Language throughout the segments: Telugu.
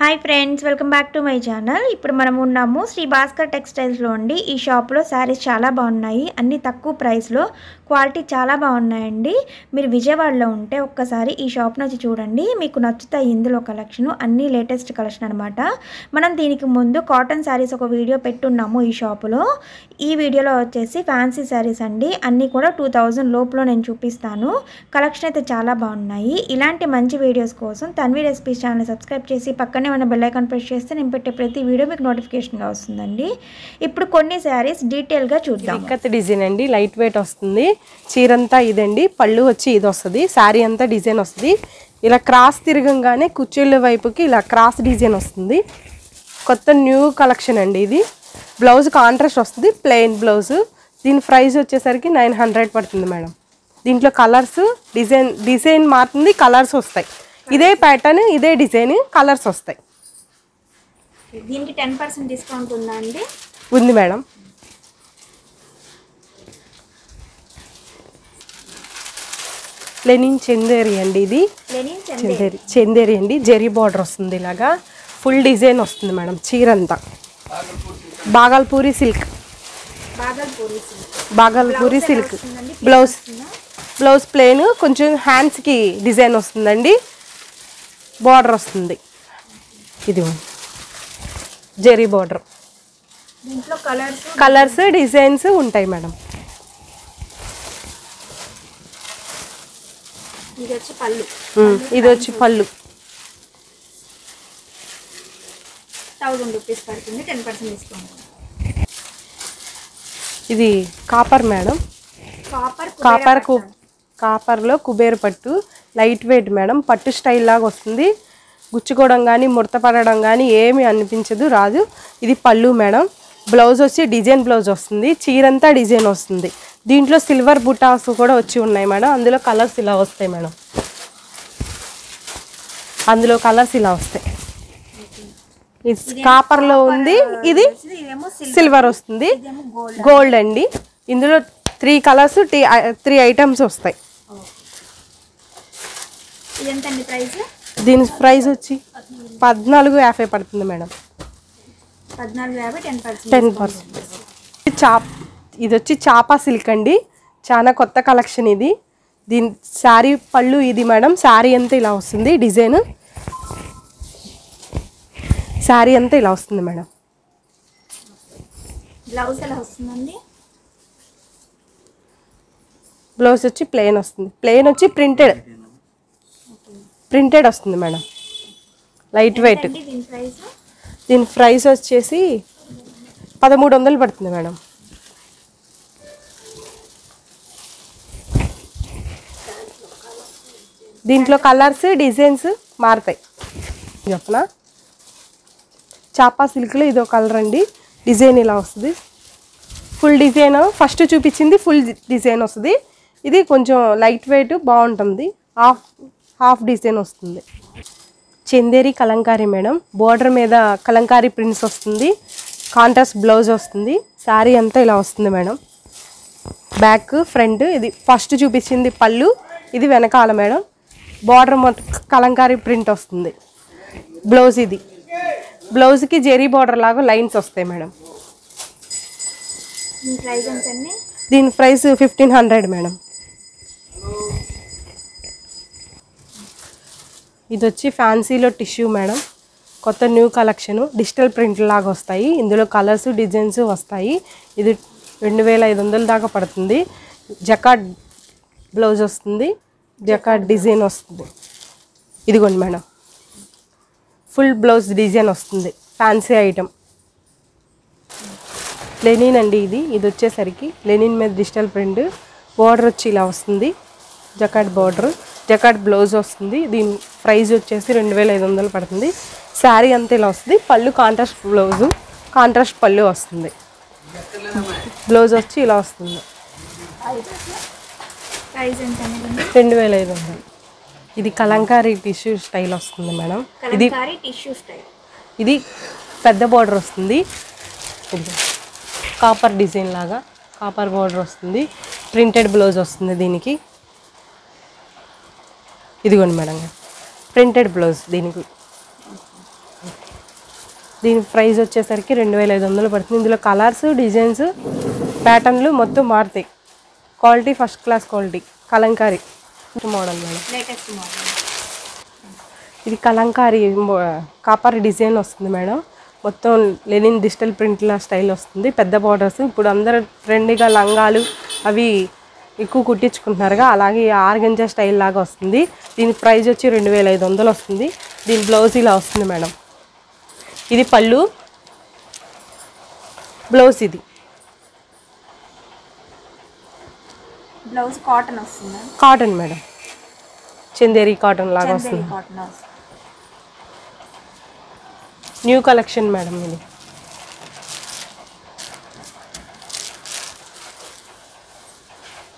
Hi friends welcome back to my channel ఇప్పుడు మనం ఉన్నాము శ్రీ భాస్కర్ టెక్స్టైల్స్లో అండి. ఈ షాప్లో శారీస్ చాలా బాగున్నాయి. అన్ని తక్కువ ప్రైస్లో క్వాలిటీ చాలా బాగున్నాయండి. మీరు విజయవాడలో ఉంటే ఒక్కసారి ఈ షాప్ నుంచి చూడండి. మీకు నచ్చుతాయి ఇందులో కలెక్షన్ అన్ని లేటెస్ట్ కలెక్షన్ అనమాట మనం దీనికి ముందు కాటన్ శారీస్ ఒక వీడియో పెట్టున్నాము ఈ షాపులో ఈ వీడియోలో వచ్చేసి ఫ్యాన్సీ శారీస్ అండి. అన్నీ కూడా టూ థౌజండ్ లోపల నేను చూపిస్తాను. కలెక్షన్ అయితే చాలా బాగున్నాయి. ఇలాంటి మంచి వీడియోస్ కోసం తన్వీ రెసిపీస్ ఛానల్ సబ్స్క్రైబ్ చేసి పక్కనే ఏమైనా బెల్ ఐకాన్ ప్రెస్ చేస్తే నేను పెట్టే ప్రతి వీడియో మీకు నోటిఫికేషన్గా వస్తుందండి. ఇప్పుడు కొన్ని శారీస్ డీటెయిల్గా చూద్దాం ఇక్కత్ డిజైన్ అండి. లైట్ వెయిట్ వస్తుంది. చీరంతా ఇదండి. పళ్ళు వచ్చి ఇది వస్తుంది. శారీ అంతా డిజైన్ వస్తుంది. ఇలా క్రాస్ తిరగంగానే కుర్చీల వైపుకి ఇలా క్రాస్ డిజైన్ వస్తుంది. కొత్త న్యూ కలెక్షన్ అండి ఇది. బ్లౌజ్ కాంట్రాస్ట్ వస్తుంది. ప్లెయిన్ బ్లౌజ్ దీని ప్రైస్ వచ్చేసరికి నైన్ హండ్రెడ్ పడుతుంది మేడం. దీంట్లో కలర్స్ డిజైన్ డిజైన్ మారుతుంది. కలర్స్ వస్తాయి. ఇదే ప్యాటర్న్ ఇదే డిజైన్ కలర్స్ వస్తాయి. దీనికి టెన్ పర్సెంట్ డిస్కౌంట్ ఉందా అండి? ఉంది మేడం. లెనిన్ చందేరి అండి ఇది. చందేరి. చందేరి అండి. జెరీ బార్డర్ వస్తుంది ఇలాగా. ఫుల్ డిజైన్ వస్తుంది మేడం చీర అంతా Bhagalpuri silk. Bhagalpuri Bhagalpuri silk. Blouse blouse plain కొంచెం హ్యాండ్స్కి డిజైన్ వస్తుందండి. బార్డర్ వస్తుంది. ఇది zari border. Colours colours designs ఉంటాయి మేడం. ఇది వచ్చి పళ్ళు. ఇది కాపర్ మేడం. కాపర్ కాపర్కు కాపర్లో కుబేర్ పట్టు లైట్ వెయిట్ మేడం. పట్టు స్టైల్ లాగా వస్తుంది. గుచ్చుకోవడం కానీ ముడత పడడం కానీ ఏమీ అనిపించదు రాదు. ఇది పళ్ళు మేడం. బ్లౌజ్ వచ్చి డిజైన్ బ్లౌజ్ వస్తుంది. చీరంతా డిజైన్ వస్తుంది. దీంట్లో సిల్వర్ బుటాస్ కూడా వచ్చి ఉన్నాయి మేడం. అందులో కలర్స్ ఇలా వస్తాయి మేడం. అందులో కలర్స్ ఇలా వస్తాయి. ఇది కాపర్లో ఉంది. ఇది సిల్వర్ వస్తుంది. గోల్డ్ అండి. ఇందులో త్రీ కలర్స్ త్రీ ఐటమ్స్ వస్తాయి. ప్రైస్? దీని ప్రైస్ వచ్చి పద్నాలుగు యాభై పడుతుంది మేడం. పద్నాలుగు యాభై టెన్ పర్సెంట్ టెన్ పర్సెంట్. చాప్ ఇది వచ్చి చాపా సిల్క్ అండి. చాలా కొత్త కలెక్షన్ ఇది. దీని శారీ పళ్ళు ఇది మేడం. శారీ అంతా ఇలా వస్తుంది డిజైన్. శారీ అంతా ఇలా వస్తుంది మేడం. బ్లౌజ్ ఎలా వస్తుందండి? బ్లౌజ్ వచ్చి ప్లెయిన్ వస్తుంది. ప్లెయిన్ వచ్చి ప్రింటెడ్. ప్రింటెడ్ వస్తుంది మేడం. లైట్ వెయిట్ అండి దీని ప్రైస్? దీని ప్రైస్ వచ్చేసి పదమూడు వందలు పడుతుంది మేడం. దీంట్లో కలర్స్ డిజైన్స్ మారుతాయి. చెప్పనా చాపా సిల్క్లో ఇదో కలర్ అండి. డిజైన్ ఇలా వస్తుంది. Full design. ఫస్ట్ చూపించింది ఫుల్ డిజైన్ వస్తుంది. ఇది కొంచెం లైట్ వెయిట్ బాగుంటుంది. హాఫ్ హాఫ్ డిజైన్ వస్తుంది. చందేరి కలంకారీ మేడం. బోర్డర్ మీద కలంకారీ ప్రింట్స్ వస్తుంది. కాంట్రాస్ట్ బ్లౌజ్ వస్తుంది. శారీ అంతా ఇలా వస్తుంది మేడం. బ్యాక్ ఫ్రంట్ ఇది ఫస్ట్ చూపించింది పళ్ళు. ఇది వెనకాల మేడం. బార్డర్ మొత్తం కలంకారీ ప్రింట్ వస్తుంది. బ్లౌజ్ ఇది. బ్లౌజ్కి జెరీ బార్డర్ లాగా లైన్స్ వస్తాయి మేడం. దీని ప్రైస్ ఫిఫ్టీన్ హండ్రెడ్ మేడం. ఇది వచ్చి ఫ్యాన్సీలో టిష్యూ మేడం. కొత్త న్యూ కలెక్షన్ డిజిటల్ ప్రింట్ లాగా వస్తాయి. ఇందులో కలర్స్ డిజైన్స్ వస్తాయి. ఇది రెండు వేల ఐదు వందల దాకా పడుతుంది. జకాడ్ బ్లౌజ్ వస్తుంది. జకాట్ డిజైన్ వస్తుంది. ఇదిగోండి మేడం. ఫుల్ బ్లౌజ్ డిజైన్ వస్తుంది. Fancy item. లెనిన్ అండి ఇది. ఇది వచ్చేసరికి లెనిన్ మీద డిజిటల్ ప్రింట్. బోర్డర్ వచ్చి ఇలా వస్తుంది. జకాట్ బార్డర్ జకాట్ బ్లౌజ్ వస్తుంది. దీని ప్రైస్ వచ్చేసి రెండు వేల ఐదు వందలు పడుతుంది. శారీ అంతా ఇలా వస్తుంది. పళ్ళు కాంట్రాస్ట్ బ్లౌజు కాంట్రాస్ట్ పళ్ళు వస్తుంది. బ్లౌజ్ వచ్చి ఇలా వస్తుంది. రెండు వేల ఐదు వందలు. ఇది కలంకారీ టిష్యూ స్టైల్ వస్తుంది మేడం. ఇది టిష్యూ స్టైల్. ఇది పెద్ద బార్డర్ వస్తుంది. కాపర్ డిజైన్ లాగా కాపర్ బార్డర్ వస్తుంది. ప్రింటెడ్ బ్లౌజ్ వస్తుంది దీనికి. ఇదిగోండి మేడం. ప్రింటెడ్ బ్లౌజ్ దీనికి. దీని ప్రైస్ వచ్చేసరికి రెండు వేల ఐదు వందలు పడుతుంది. ఇందులో కలర్స్ డిజైన్స్ ప్యాటర్న్లు మొత్తం మారుతాయి. Quality first class quality Kalamkari. Model madam. Latest model ఇది కలంకారీ కాపర్ డిజైన్ వస్తుంది మేడం. మొత్తం లెనిన్ డిజిటల్ ప్రింట్ల స్టైల్ వస్తుంది. పెద్ద బార్డర్స్ ఇప్పుడు అందరూ ట్రెండీగా లంగాలు అవి ఎక్కువ కుట్టించుకుంటున్నారుగా. అలాగే ఈ ఆర్గంజా స్టైల్ లాగా వస్తుంది. దీని ప్రైస్ వచ్చి రెండు వేల ఐదు వందలు వస్తుంది. దీని బ్లౌజ్ ఇలా వస్తుంది మేడం. ఇది పళ్ళు. బ్లౌజ్ ఇది. బ్లౌజ్ కాటన్ వస్తుందా కాటన్ మేడం. చందేరి కాటన్ లాగా వస్తుంది. న్యూ కలెక్షన్ మేడం ఇది.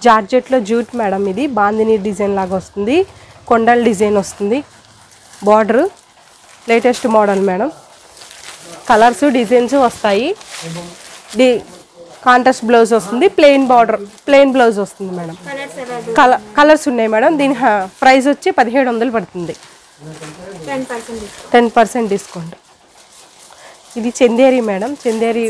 జార్జెట్లో జూట్ మేడం ఇది. బాందిని డిజైన్ లాగా వస్తుంది. కొండల్ డిజైన్ వస్తుంది. Border. Latest model madam. Colours designs వస్తాయి. డి కాంట్రాస్ట్ బ్లౌజ్ వస్తుంది. ప్లెయిన్ బార్డర్ ప్లెయిన్ బ్లౌజ్ వస్తుంది మేడం. కలర్ కలర్స్ ఉన్నాయి మేడం. దీని ప్రైస్ వచ్చి పదిహేడు వందలు పడుతుంది. Ten percent discount. ఇది Chanderi madam. Chanderi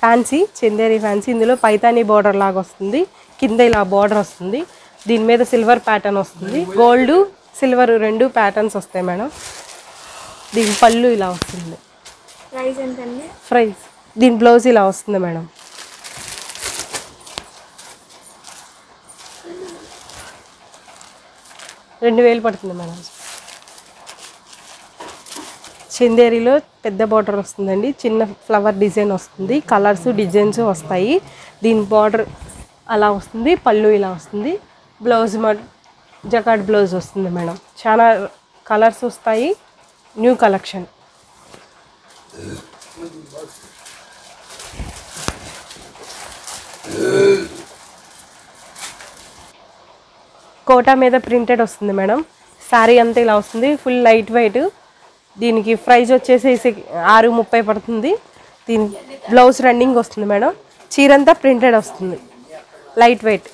fancy Chanderi fancy. ఇందులో పైతానీ బార్డర్ లాగా వస్తుంది. కింద ఇలా బార్డర్ వస్తుంది. దీని మీద సిల్వర్ ప్యాటర్న్ వస్తుంది. గోల్డ్ సిల్వర్ రెండు ప్యాటర్న్స్ వస్తాయి మేడం. దీని పళ్ళు ఇలా వస్తుంది. ప్రైస్ ఎంతండి? ప్రైస్ దీని బ్లౌజ్ ఇలా వస్తుంది మేడం. రెండు వేలు పడుతుంది మేడం. చందేరిలో పెద్ద బార్డర్ వస్తుందండి. చిన్న ఫ్లవర్ డిజైన్ వస్తుంది. కలర్స్ డిజైన్స్ వస్తాయి. దీని బార్డర్ అలా వస్తుంది. పళ్ళు ఇలా వస్తుంది. బ్లౌజ్ జకాట్ బ్లౌజ్ వస్తుంది మేడం. చాలా కలర్స్ వస్తాయి. New collection. కోటా మీద ప్రింటెడ్ వస్తుంది మేడం. శారీ అంతా ఇలా వస్తుంది. Full light weight. దీనికి ప్రైజ్ వచ్చేసి ఆరు ముప్పై పడుతుంది. దీని బ్లౌజ్ రన్నింగ్ వస్తుంది మేడం. చీరంతా ప్రింటెడ్ వస్తుంది. లైట్ వెయిట్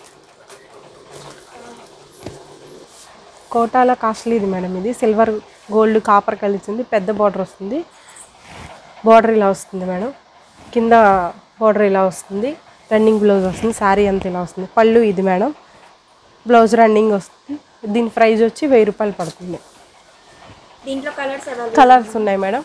కోటాలో కాస్ట్లీ ఇది మేడం ఇది. సిల్వర్ గోల్డ్ కాపర్ కలిసింది. పెద్ద బార్డర్ వస్తుంది. బార్డర్ ఇలా వస్తుంది మేడం. కింద బార్డర్ ఇలా వస్తుంది. రన్నింగ్ బ్లౌజ్ వస్తుంది. శారీ అంత ఇలా వస్తుంది. పళ్ళు ఇది మేడం. బ్లౌజ్ రన్నింగ్ వస్తుంది. దీని ప్రైజ్ వచ్చి వెయ్యి రూపాయలు పడుతుంది. దీంట్లో కలర్స్ కలర్స్ ఉన్నాయి మేడం.